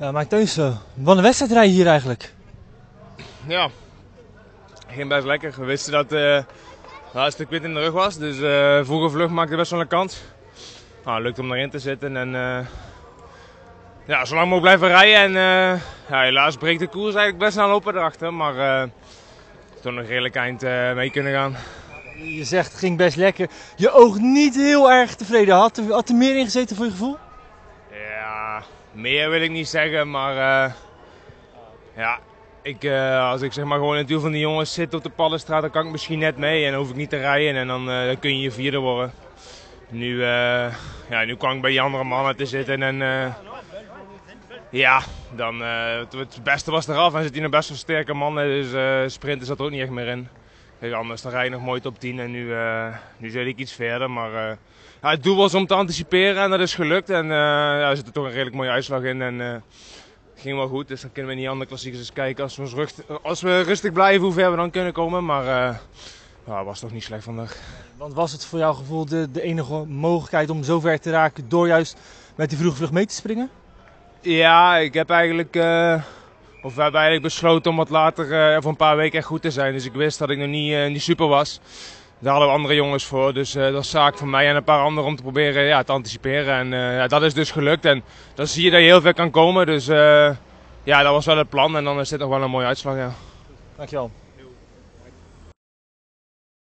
Ja, Mike Teunissen, wat een wedstrijd rij je hier eigenlijk? Ja, ging best lekker. We wisten dat uh, de laatste kwit in de rug was, dus uh, vroege vlucht maakte best wel een kans. Nou, lukt om erin te zitten en uh, ja, zolang mogelijk blijven rijden. En ja, helaas breekt de koers eigenlijk best snel op erachter, maar toen nog redelijk eind mee kunnen gaan. Je zegt het ging best lekker. Je oog niet heel erg tevreden. Had er, had er meer in gezeten voor je gevoel? Ja, meer wil ik niet zeggen, maar uh, ja, ik, uh, als ik zeg maar gewoon in het van die jongens zit op de Paddenstraat, dan kan ik misschien net mee en hoef ik niet te rijden en dan, uh, dan kun je je vierde worden. Nu, ja, nu kan ik bij die andere mannen te zitten en ja, dan, het, het, beste was eraf en zit hij nog best wel sterke mannen, dus sprinten zat er ook niet echt meer in. Anders dan rij je nog mooi top 10 en nu, uh, nu zit ik iets verder. Maar uh, ja, het doel was om te anticiperen en dat is gelukt. En uh, ja, er zit er toch een redelijk mooie uitslag in. En het ging wel goed, dus dan kunnen we die andere klassiekers eens kijken. Als we, ons rust, als we rustig blijven, hoe ver we dan kunnen komen. Maar ja, was toch niet slecht vandaag. Want was het voor jouw gevoel de, de enige mogelijkheid om zo ver te raken door juist met die vroege vlucht mee te springen? Ja, ik heb eigenlijk of we hebben eigenlijk besloten om wat later uh, voor een paar weken goed te zijn. Dus ik wist dat ik nog niet, niet super was. Daar hadden we andere jongens voor. Dus uh, dat is zaak voor mij en een paar anderen om te proberen ja, te anticiperen. En ja, dat is dus gelukt. En dan zie je dat je heel ver kan komen. Dus ja, dat was wel het plan. En dan is dit nog wel een mooie uitslag. Ja. Dankjewel.